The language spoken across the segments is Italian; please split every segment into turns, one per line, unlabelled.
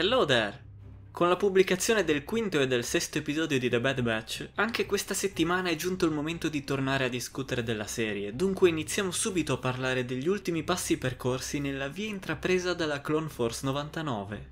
Hello there! Con la pubblicazione del quinto e del sesto episodio di The Bad Batch, anche questa settimana è giunto il momento di tornare a discutere della serie, dunque iniziamo subito a parlare degli ultimi passi percorsi nella via intrapresa dalla Clone Force 99.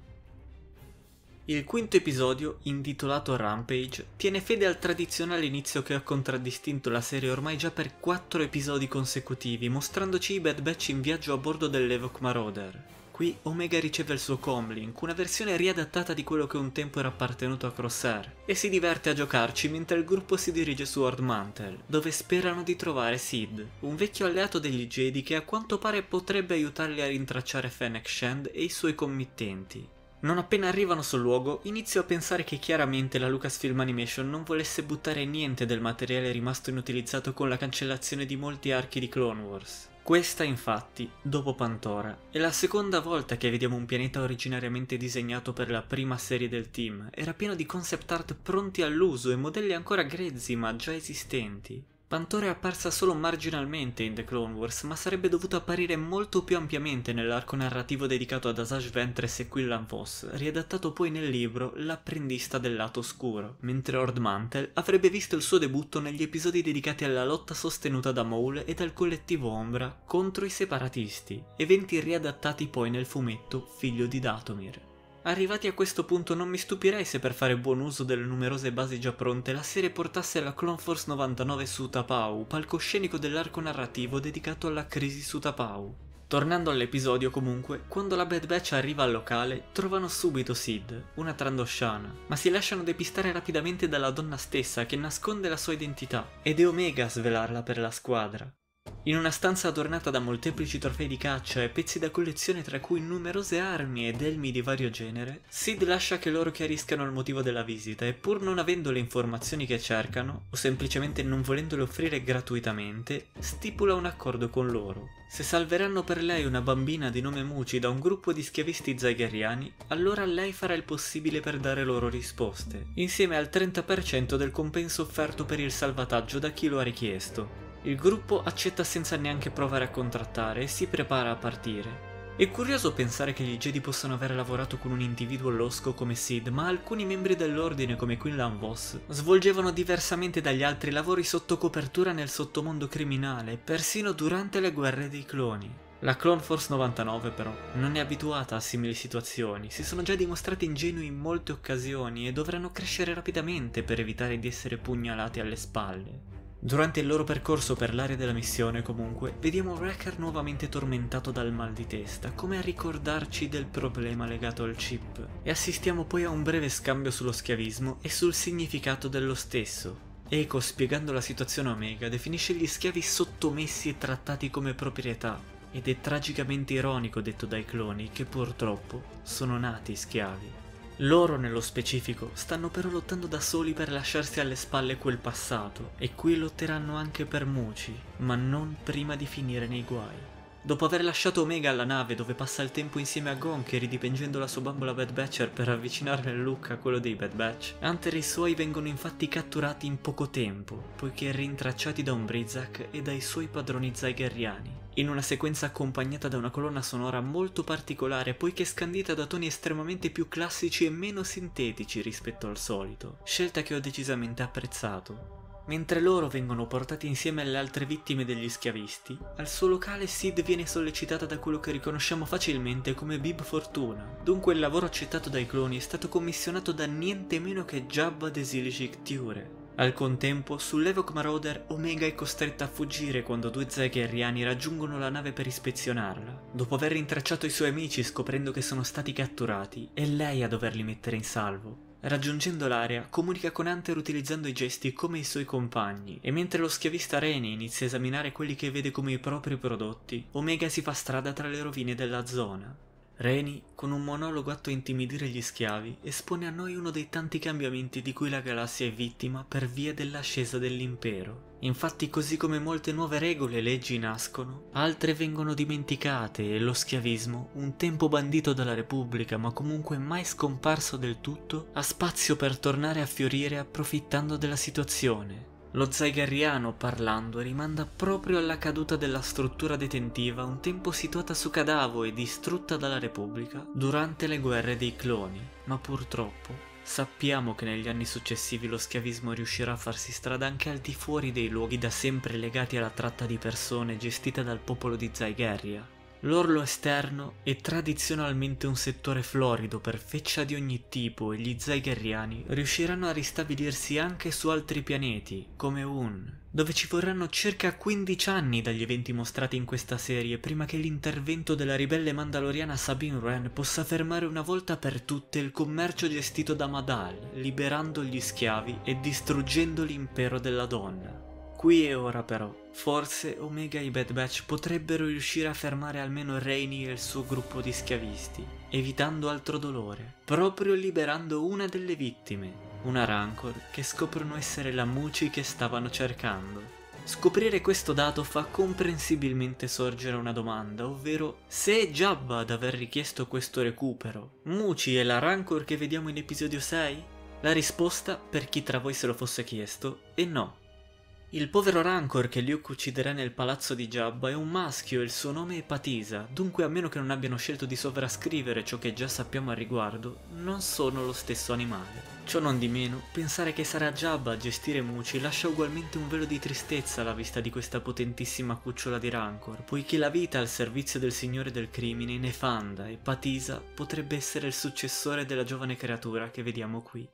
Il quinto episodio, intitolato Rampage, tiene fede al tradizionale inizio che ha contraddistinto la serie ormai già per quattro episodi consecutivi, mostrandoci i Bad Batch in viaggio a bordo dell'Evok Marauder. Qui Omega riceve il suo comlink, una versione riadattata di quello che un tempo era appartenuto a Crosshair, e si diverte a giocarci mentre il gruppo si dirige su Ord Mantle, dove sperano di trovare Sid, un vecchio alleato degli Jedi che a quanto pare potrebbe aiutarli a rintracciare Fennec Shand e i suoi committenti. Non appena arrivano sul luogo, inizio a pensare che chiaramente la Lucasfilm Animation non volesse buttare niente del materiale rimasto inutilizzato con la cancellazione di molti archi di Clone Wars. Questa infatti, dopo Pantora, è la seconda volta che vediamo un pianeta originariamente disegnato per la prima serie del team. Era pieno di concept art pronti all'uso e modelli ancora grezzi ma già esistenti. Pantora è apparsa solo marginalmente in The Clone Wars, ma sarebbe dovuto apparire molto più ampiamente nell'arco narrativo dedicato ad Asajj Ventress e Quillan Voss, riadattato poi nel libro L'apprendista del lato oscuro, mentre Ord Mantle avrebbe visto il suo debutto negli episodi dedicati alla lotta sostenuta da Maul e dal collettivo Ombra contro i separatisti, eventi riadattati poi nel fumetto Figlio di Datomir. Arrivati a questo punto non mi stupirei se per fare buon uso delle numerose basi già pronte la serie portasse la Clone Force 99 su Tapau, palcoscenico dell'arco narrativo dedicato alla crisi su Tapau. Tornando all'episodio comunque, quando la Bad Batch arriva al locale, trovano subito Sid, una Trandosciana, ma si lasciano depistare rapidamente dalla donna stessa che nasconde la sua identità, ed è Omega a svelarla per la squadra. In una stanza adornata da molteplici trofei di caccia e pezzi da collezione tra cui numerose armi ed elmi di vario genere, Sid lascia che loro chiariscano il motivo della visita e pur non avendo le informazioni che cercano, o semplicemente non volendole offrire gratuitamente, stipula un accordo con loro. Se salveranno per lei una bambina di nome Muci da un gruppo di schiavisti zagheriani, allora lei farà il possibile per dare loro risposte, insieme al 30% del compenso offerto per il salvataggio da chi lo ha richiesto. Il gruppo accetta senza neanche provare a contrattare e si prepara a partire. È curioso pensare che gli Jedi possano aver lavorato con un individuo losco come Sid, ma alcuni membri dell'ordine come Quinlan Voss svolgevano diversamente dagli altri lavori sotto copertura nel sottomondo criminale, persino durante le guerre dei cloni. La Clone Force 99 però non è abituata a simili situazioni, si sono già dimostrati ingenui in molte occasioni e dovranno crescere rapidamente per evitare di essere pugnalati alle spalle. Durante il loro percorso per l'area della missione, comunque, vediamo Wrecker nuovamente tormentato dal mal di testa, come a ricordarci del problema legato al chip, e assistiamo poi a un breve scambio sullo schiavismo e sul significato dello stesso. Eco, spiegando la situazione a Omega, definisce gli schiavi sottomessi e trattati come proprietà, ed è tragicamente ironico detto dai cloni che purtroppo sono nati schiavi. Loro nello specifico stanno però lottando da soli per lasciarsi alle spalle quel passato e qui lotteranno anche per Muci, ma non prima di finire nei guai. Dopo aver lasciato Omega alla nave dove passa il tempo insieme a Gonker ridipingendo la sua bambola Bad Batcher per avvicinarne il look a quello dei Bad Batch, Hunter e i suoi vengono infatti catturati in poco tempo, poiché rintracciati da un Brizak e dai suoi padroni Zygerriani in una sequenza accompagnata da una colonna sonora molto particolare poiché scandita da toni estremamente più classici e meno sintetici rispetto al solito, scelta che ho decisamente apprezzato. Mentre loro vengono portati insieme alle altre vittime degli schiavisti, al suo locale Sid viene sollecitata da quello che riconosciamo facilmente come Bib Fortuna. Dunque il lavoro accettato dai cloni è stato commissionato da niente meno che Jabba Zilishik Ture, al contempo, sull'Evok Marauder, Omega è costretta a fuggire quando due Zagheriani raggiungono la nave per ispezionarla. Dopo aver rintracciato i suoi amici scoprendo che sono stati catturati, è lei a doverli mettere in salvo. Raggiungendo l'area, comunica con Hunter utilizzando i gesti come i suoi compagni, e mentre lo schiavista Rene inizia a esaminare quelli che vede come i propri prodotti, Omega si fa strada tra le rovine della zona. Reni, con un monologo atto a intimidire gli schiavi, espone a noi uno dei tanti cambiamenti di cui la galassia è vittima per via dell'ascesa dell'impero. Infatti, così come molte nuove regole e leggi nascono, altre vengono dimenticate e lo schiavismo, un tempo bandito dalla Repubblica ma comunque mai scomparso del tutto, ha spazio per tornare a fiorire approfittando della situazione. Lo Zygarriano, parlando, rimanda proprio alla caduta della struttura detentiva un tempo situata su Cadavo e distrutta dalla Repubblica durante le guerre dei cloni, ma purtroppo sappiamo che negli anni successivi lo schiavismo riuscirà a farsi strada anche al di fuori dei luoghi da sempre legati alla tratta di persone gestita dal popolo di Zygerria. L'orlo esterno è tradizionalmente un settore florido per feccia di ogni tipo e gli Zygerriani riusciranno a ristabilirsi anche su altri pianeti, come Un, dove ci vorranno circa 15 anni dagli eventi mostrati in questa serie prima che l'intervento della ribelle mandaloriana Sabine Wren possa fermare una volta per tutte il commercio gestito da Madal, liberando gli schiavi e distruggendo l'impero della donna. Qui e ora però, forse Omega e i Bad Batch potrebbero riuscire a fermare almeno Rainy e il suo gruppo di schiavisti, evitando altro dolore, proprio liberando una delle vittime, una Rancor che scoprono essere la Muci che stavano cercando. Scoprire questo dato fa comprensibilmente sorgere una domanda, ovvero se è Jabba ad aver richiesto questo recupero, Muci è la Rancor che vediamo in episodio 6? La risposta, per chi tra voi se lo fosse chiesto, è no. Il povero Rancor che Luke ucciderà nel palazzo di Jabba è un maschio e il suo nome è Patisa, dunque a meno che non abbiano scelto di sovrascrivere ciò che già sappiamo al riguardo, non sono lo stesso animale. Ciò non di meno, pensare che sarà Jabba a gestire Muci lascia ugualmente un velo di tristezza alla vista di questa potentissima cucciola di Rancor, poiché la vita al servizio del signore del crimine è nefanda e Patisa potrebbe essere il successore della giovane creatura che vediamo qui.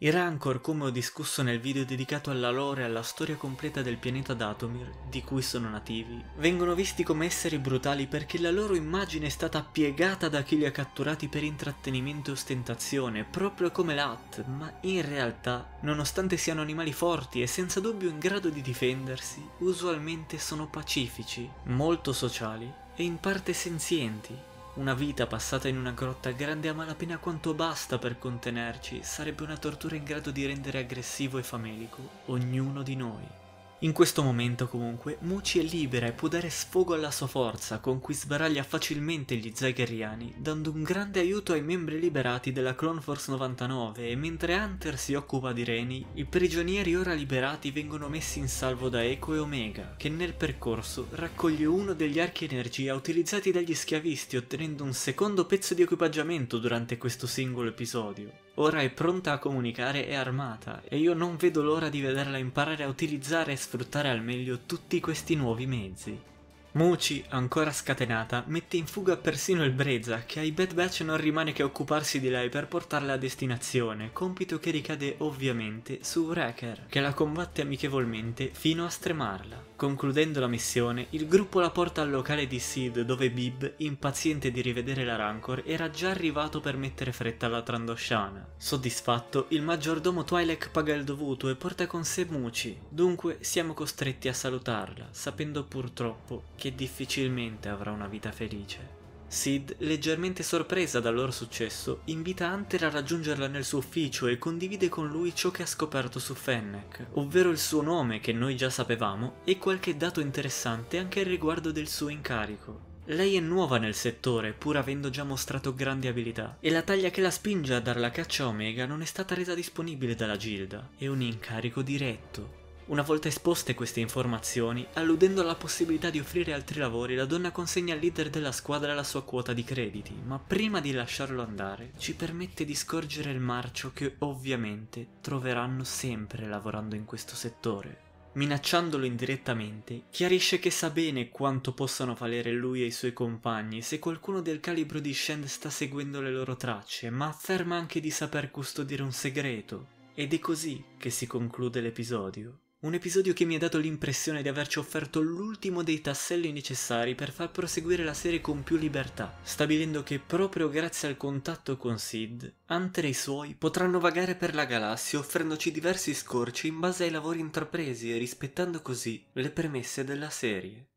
I Rancor, come ho discusso nel video dedicato alla lore e alla storia completa del pianeta Datomir, di cui sono nativi, vengono visti come esseri brutali perché la loro immagine è stata piegata da chi li ha catturati per intrattenimento e ostentazione, proprio come l'At, ma in realtà, nonostante siano animali forti e senza dubbio in grado di difendersi, usualmente sono pacifici, molto sociali e in parte senzienti, una vita passata in una grotta grande a malapena quanto basta per contenerci sarebbe una tortura in grado di rendere aggressivo e famelico ognuno di noi. In questo momento comunque Muci è libera e può dare sfogo alla sua forza con cui sbaraglia facilmente gli Zygerriani dando un grande aiuto ai membri liberati della Clone Force 99 e mentre Hunter si occupa di Reni, i prigionieri ora liberati vengono messi in salvo da Echo e Omega che nel percorso raccoglie uno degli archi energia utilizzati dagli schiavisti ottenendo un secondo pezzo di equipaggiamento durante questo singolo episodio. Ora è pronta a comunicare e armata e io non vedo l'ora di vederla imparare a utilizzare e sfruttare al meglio tutti questi nuovi mezzi. Muci, ancora scatenata, mette in fuga persino il Brezza, che ai Bad Batch non rimane che occuparsi di lei per portarla a destinazione, compito che ricade ovviamente su Wrecker, che la combatte amichevolmente fino a stremarla. Concludendo la missione, il gruppo la porta al locale di Sid dove Bib, impaziente di rivedere la Rancor, era già arrivato per mettere fretta alla Trandosciana. Soddisfatto, il maggiordomo Twi'lek paga il dovuto e porta con sé Muci, dunque siamo costretti a salutarla, sapendo purtroppo che difficilmente avrà una vita felice. Sid, leggermente sorpresa dal loro successo, invita Hunter a raggiungerla nel suo ufficio e condivide con lui ciò che ha scoperto su Fennec, ovvero il suo nome che noi già sapevamo e qualche dato interessante anche riguardo del suo incarico. Lei è nuova nel settore, pur avendo già mostrato grandi abilità, e la taglia che la spinge a dare la caccia a Omega non è stata resa disponibile dalla Gilda, è un incarico diretto. Una volta esposte queste informazioni, alludendo alla possibilità di offrire altri lavori, la donna consegna al leader della squadra la sua quota di crediti, ma prima di lasciarlo andare ci permette di scorgere il marcio che ovviamente troveranno sempre lavorando in questo settore. Minacciandolo indirettamente, chiarisce che sa bene quanto possano valere lui e i suoi compagni se qualcuno del calibro di Shand sta seguendo le loro tracce, ma afferma anche di saper custodire un segreto. Ed è così che si conclude l'episodio. Un episodio che mi ha dato l'impressione di averci offerto l'ultimo dei tasselli necessari per far proseguire la serie con più libertà, stabilendo che proprio grazie al contatto con Sid, Hunter e i suoi potranno vagare per la galassia offrendoci diversi scorci in base ai lavori intrapresi e rispettando così le premesse della serie.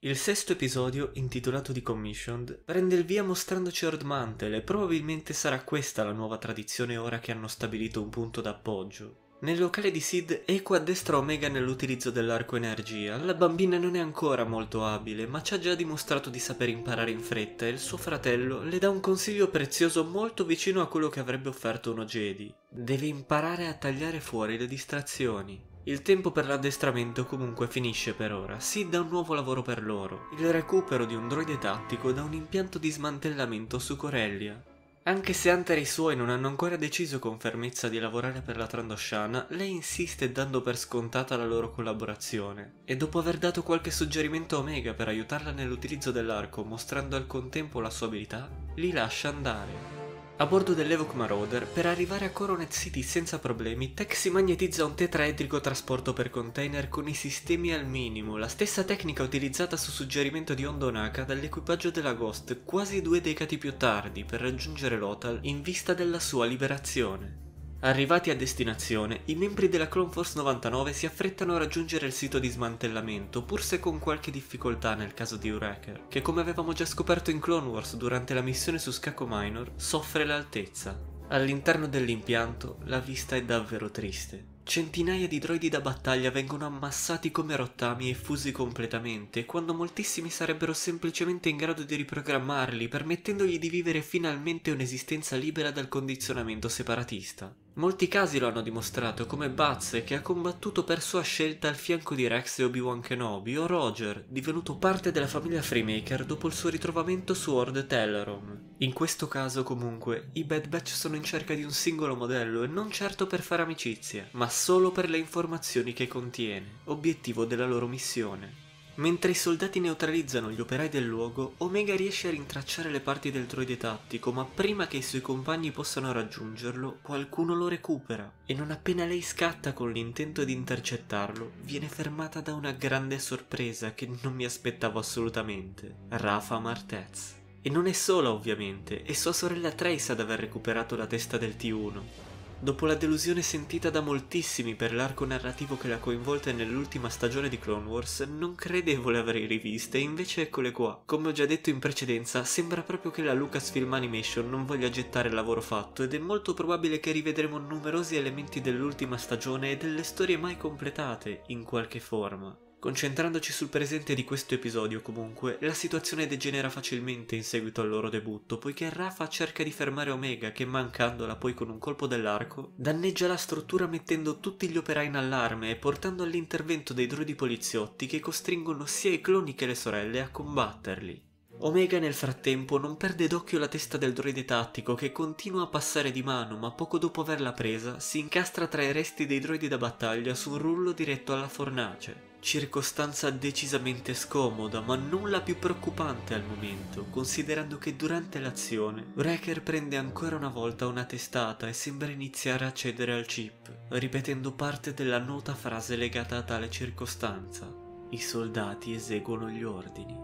Il sesto episodio, intitolato The Commissioned, prende il via mostrandoci Ord Mantel e probabilmente sarà questa la nuova tradizione ora che hanno stabilito un punto d'appoggio. Nel locale di Sid, Eiko addestra Omega nell'utilizzo dell'arco energia. La bambina non è ancora molto abile, ma ci ha già dimostrato di saper imparare in fretta e il suo fratello le dà un consiglio prezioso molto vicino a quello che avrebbe offerto uno Jedi. Deve imparare a tagliare fuori le distrazioni. Il tempo per l'addestramento comunque finisce per ora, si dà un nuovo lavoro per loro, il recupero di un droide tattico da un impianto di smantellamento su Corellia. Anche se Hunter e i suoi non hanno ancora deciso con fermezza di lavorare per la Trandoshana, lei insiste dando per scontata la loro collaborazione. E dopo aver dato qualche suggerimento a Omega per aiutarla nell'utilizzo dell'arco, mostrando al contempo la sua abilità, li lascia andare. A bordo dell'Evoc Marauder, per arrivare a Coronet City senza problemi, Tech si magnetizza un tetraedrico trasporto per container con i sistemi al minimo, la stessa tecnica utilizzata su suggerimento di Hondo Naka dall'equipaggio della Ghost quasi due decadi più tardi per raggiungere Lothal in vista della sua liberazione. Arrivati a destinazione, i membri della Clone Force 99 si affrettano a raggiungere il sito di smantellamento, pur se con qualche difficoltà nel caso di Wrecker, che come avevamo già scoperto in Clone Wars durante la missione su Scacco Minor, soffre l'altezza. All'interno dell'impianto la vista è davvero triste. Centinaia di droidi da battaglia vengono ammassati come rottami e fusi completamente, quando moltissimi sarebbero semplicemente in grado di riprogrammarli, permettendogli di vivere finalmente un'esistenza libera dal condizionamento separatista. Molti casi lo hanno dimostrato, come Buzz che ha combattuto per sua scelta al fianco di Rex e Obi-Wan Kenobi, o Roger, divenuto parte della famiglia Freemaker dopo il suo ritrovamento su Ord Teleron. In questo caso, comunque, i Bad Batch sono in cerca di un singolo modello e non certo per fare amicizia, ma solo per le informazioni che contiene, obiettivo della loro missione. Mentre i soldati neutralizzano gli operai del luogo, Omega riesce a rintracciare le parti del droide tattico, ma prima che i suoi compagni possano raggiungerlo, qualcuno lo recupera e non appena lei scatta con l'intento di intercettarlo, viene fermata da una grande sorpresa che non mi aspettavo assolutamente, Rafa Martez. E non è sola ovviamente, è sua sorella Trace ad aver recuperato la testa del T1. Dopo la delusione sentita da moltissimi per l'arco narrativo che l'ha coinvolta nell'ultima stagione di Clone Wars, non credevo le avrei riviste, invece eccole qua. Come ho già detto in precedenza, sembra proprio che la Lucasfilm Animation non voglia gettare il lavoro fatto ed è molto probabile che rivedremo numerosi elementi dell'ultima stagione e delle storie mai completate, in qualche forma. Concentrandoci sul presente di questo episodio, comunque, la situazione degenera facilmente in seguito al loro debutto, poiché Rafa cerca di fermare Omega che, mancandola poi con un colpo dell'arco, danneggia la struttura mettendo tutti gli operai in allarme e portando all'intervento dei droidi poliziotti che costringono sia i cloni che le sorelle a combatterli. Omega nel frattempo non perde d'occhio la testa del droide tattico che continua a passare di mano ma poco dopo averla presa si incastra tra i resti dei droidi da battaglia su un rullo diretto alla fornace circostanza decisamente scomoda, ma nulla più preoccupante al momento, considerando che durante l'azione Wrecker prende ancora una volta una testata e sembra iniziare a cedere al chip, ripetendo parte della nota frase legata a tale circostanza. I soldati eseguono gli ordini.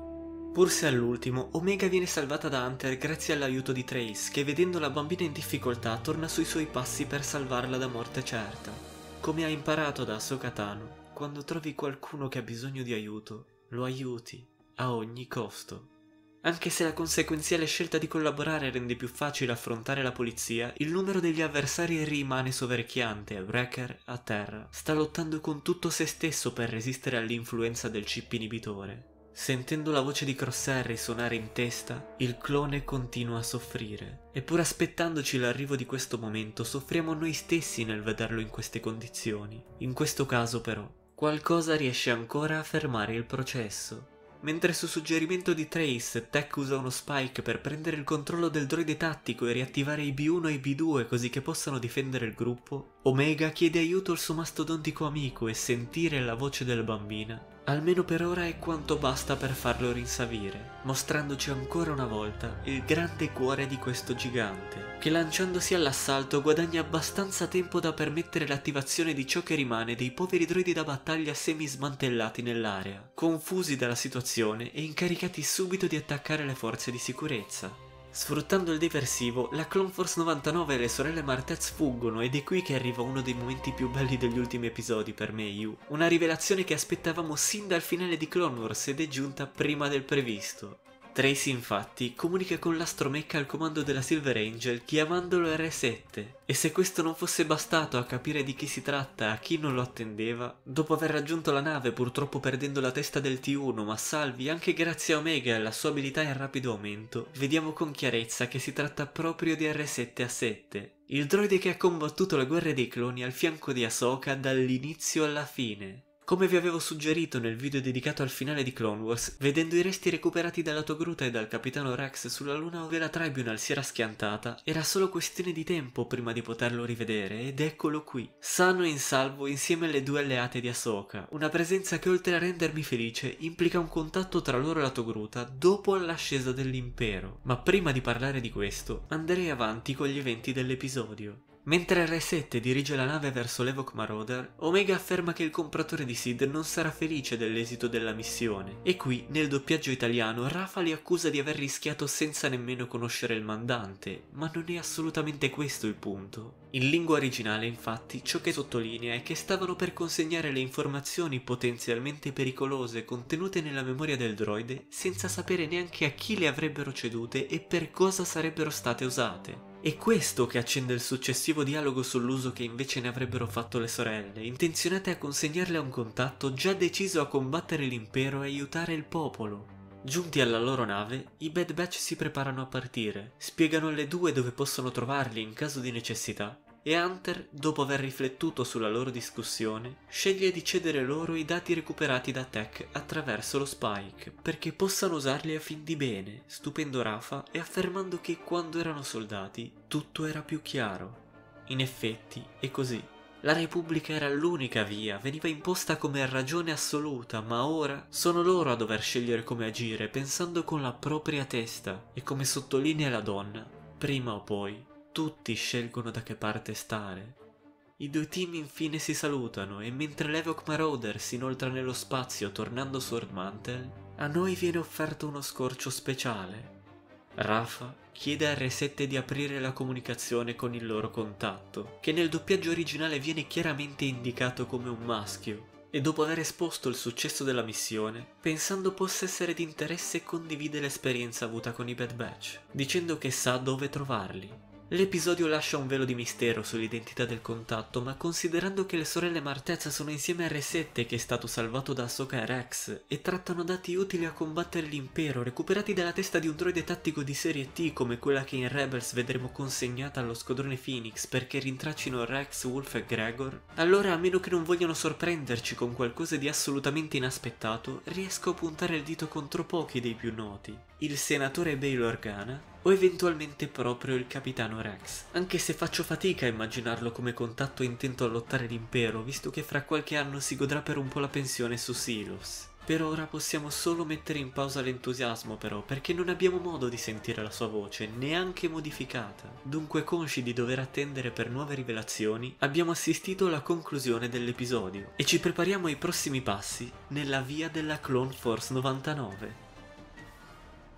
Pur se all'ultimo, Omega viene salvata da Hunter grazie all'aiuto di Trace, che vedendo la bambina in difficoltà torna sui suoi passi per salvarla da morte certa. Come ha imparato da Ahsoka Tano, quando trovi qualcuno che ha bisogno di aiuto, lo aiuti a ogni costo. Anche se la conseguenziale scelta di collaborare rende più facile affrontare la polizia, il numero degli avversari rimane soverchiante e Wrecker, a terra, sta lottando con tutto se stesso per resistere all'influenza del chip inibitore. Sentendo la voce di Crosshair risuonare in testa, il clone continua a soffrire. E pur aspettandoci l'arrivo di questo momento, soffriamo noi stessi nel vederlo in queste condizioni. In questo caso però, qualcosa riesce ancora a fermare il processo. Mentre su suggerimento di Trace, Tech usa uno spike per prendere il controllo del droide tattico e riattivare i B1 e i B2 così che possano difendere il gruppo, Omega chiede aiuto al suo mastodontico amico e sentire la voce della bambina Almeno per ora è quanto basta per farlo rinsavire, mostrandoci ancora una volta il grande cuore di questo gigante, che lanciandosi all'assalto guadagna abbastanza tempo da permettere l'attivazione di ciò che rimane dei poveri droidi da battaglia semi smantellati nell'area, confusi dalla situazione e incaricati subito di attaccare le forze di sicurezza. Sfruttando il diversivo, la Clone Force 99 e le sorelle Martez fuggono ed è qui che arriva uno dei momenti più belli degli ultimi episodi per me Yu. Una rivelazione che aspettavamo sin dal finale di Clone Wars ed è giunta prima del previsto. Tracy infatti comunica con l'astromecca al comando della Silver Angel chiamandolo R7 e se questo non fosse bastato a capire di chi si tratta a chi non lo attendeva, dopo aver raggiunto la nave purtroppo perdendo la testa del T1 ma salvi anche grazie a Omega e alla sua abilità in rapido aumento, vediamo con chiarezza che si tratta proprio di R7 a 7, il droide che ha combattuto le guerre dei cloni al fianco di Ahsoka dall'inizio alla fine. Come vi avevo suggerito nel video dedicato al finale di Clone Wars, vedendo i resti recuperati dalla Togruta e dal capitano Rex sulla luna ove la Tribunal si era schiantata, era solo questione di tempo prima di poterlo rivedere ed eccolo qui, sano e in salvo insieme alle due alleate di Ahsoka, una presenza che oltre a rendermi felice implica un contatto tra loro e la Togruta dopo l'ascesa dell'impero. Ma prima di parlare di questo, andrei avanti con gli eventi dell'episodio. Mentre R7 dirige la nave verso l'Evok Marauder, Omega afferma che il compratore di Sid non sarà felice dell'esito della missione. E qui, nel doppiaggio italiano, Rafa li accusa di aver rischiato senza nemmeno conoscere il mandante, ma non è assolutamente questo il punto. In lingua originale, infatti, ciò che sottolinea è che stavano per consegnare le informazioni potenzialmente pericolose contenute nella memoria del droide senza sapere neanche a chi le avrebbero cedute e per cosa sarebbero state usate. È questo che accende il successivo dialogo sull'uso che invece ne avrebbero fatto le sorelle, intenzionate a consegnarle a un contatto già deciso a combattere l'impero e aiutare il popolo. Giunti alla loro nave, i Bad Batch si preparano a partire, spiegano alle due dove possono trovarli in caso di necessità e Hunter, dopo aver riflettuto sulla loro discussione, sceglie di cedere loro i dati recuperati da Tech attraverso lo Spike, perché possano usarli a fin di bene, stupendo Rafa e affermando che quando erano soldati tutto era più chiaro. In effetti, è così. La Repubblica era l'unica via, veniva imposta come ragione assoluta, ma ora sono loro a dover scegliere come agire, pensando con la propria testa, e come sottolinea la donna, prima o poi tutti scelgono da che parte stare. I due team infine si salutano e mentre l'Evok Marauder si inoltra nello spazio tornando su Earth a noi viene offerto uno scorcio speciale. Rafa chiede a R7 di aprire la comunicazione con il loro contatto, che nel doppiaggio originale viene chiaramente indicato come un maschio, e dopo aver esposto il successo della missione, pensando possa essere di interesse condivide l'esperienza avuta con i Bad Batch, dicendo che sa dove trovarli. L'episodio lascia un velo di mistero sull'identità del contatto, ma considerando che le sorelle Martez sono insieme a R7 che è stato salvato da Ahsoka e Rex e trattano dati utili a combattere l'impero recuperati dalla testa di un droide tattico di serie T come quella che in Rebels vedremo consegnata allo squadrone Phoenix perché rintraccino Rex, Wolf e Gregor, allora a meno che non vogliano sorprenderci con qualcosa di assolutamente inaspettato, riesco a puntare il dito contro pochi dei più noti. Il senatore Bail Organa, o eventualmente proprio il capitano Rex, anche se faccio fatica a immaginarlo come contatto intento a lottare l'impero, visto che fra qualche anno si godrà per un po' la pensione su Silos. Per ora possiamo solo mettere in pausa l'entusiasmo però, perché non abbiamo modo di sentire la sua voce, neanche modificata. Dunque consci di dover attendere per nuove rivelazioni, abbiamo assistito alla conclusione dell'episodio e ci prepariamo ai prossimi passi nella via della Clone Force 99.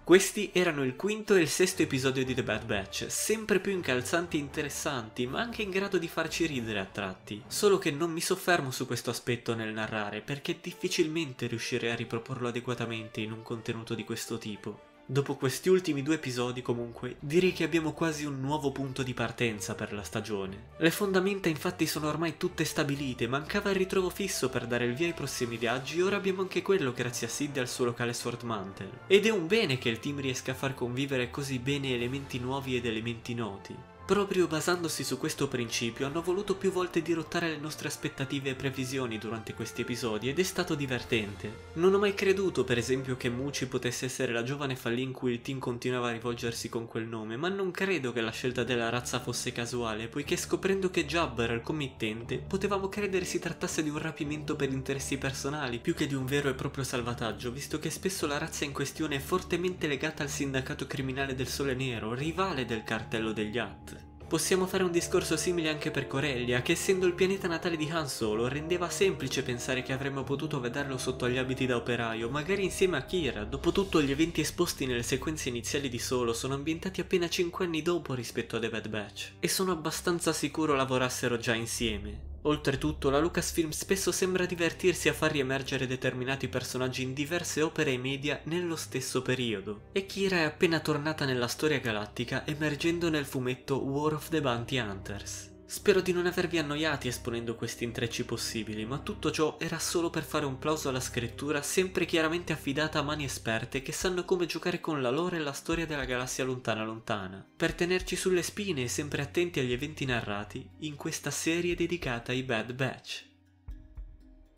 Questi erano il quinto e il sesto episodio di The Bad Batch, sempre più incalzanti e interessanti, ma anche in grado di farci ridere a tratti. Solo che non mi soffermo su questo aspetto nel narrare, perché difficilmente riuscirei a riproporlo adeguatamente in un contenuto di questo tipo. Dopo questi ultimi due episodi, comunque, direi che abbiamo quasi un nuovo punto di partenza per la stagione. Le fondamenta infatti sono ormai tutte stabilite, mancava il ritrovo fisso per dare il via ai prossimi viaggi e ora abbiamo anche quello grazie a Sid e al suo locale Sword Mantle. Ed è un bene che il team riesca a far convivere così bene elementi nuovi ed elementi noti. Proprio basandosi su questo principio hanno voluto più volte dirottare le nostre aspettative e previsioni durante questi episodi ed è stato divertente. Non ho mai creduto per esempio che Muci potesse essere la giovane Fallì in cui il team continuava a rivolgersi con quel nome, ma non credo che la scelta della razza fosse casuale, poiché scoprendo che Jabba era il committente, potevamo credere si trattasse di un rapimento per interessi personali, più che di un vero e proprio salvataggio, visto che spesso la razza in questione è fortemente legata al sindacato criminale del Sole Nero, rivale del cartello degli Hat. Possiamo fare un discorso simile anche per Corellia, che essendo il pianeta natale di Han Solo rendeva semplice pensare che avremmo potuto vederlo sotto agli abiti da operaio, magari insieme a Kira. Dopotutto gli eventi esposti nelle sequenze iniziali di Solo sono ambientati appena 5 anni dopo rispetto a The Bad Batch, e sono abbastanza sicuro lavorassero già insieme. Oltretutto, la Lucasfilm spesso sembra divertirsi a far riemergere determinati personaggi in diverse opere e media nello stesso periodo, e Kira è appena tornata nella storia galattica emergendo nel fumetto War of the Bounty Hunters. Spero di non avervi annoiati esponendo questi intrecci possibili, ma tutto ciò era solo per fare un plauso alla scrittura sempre chiaramente affidata a mani esperte che sanno come giocare con la lore e la storia della galassia lontana lontana, per tenerci sulle spine e sempre attenti agli eventi narrati in questa serie dedicata ai Bad Batch.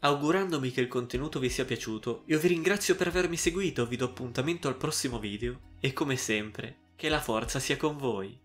Augurandomi che il contenuto vi sia piaciuto, io vi ringrazio per avermi seguito, vi do appuntamento al prossimo video e come sempre, che la forza sia con voi.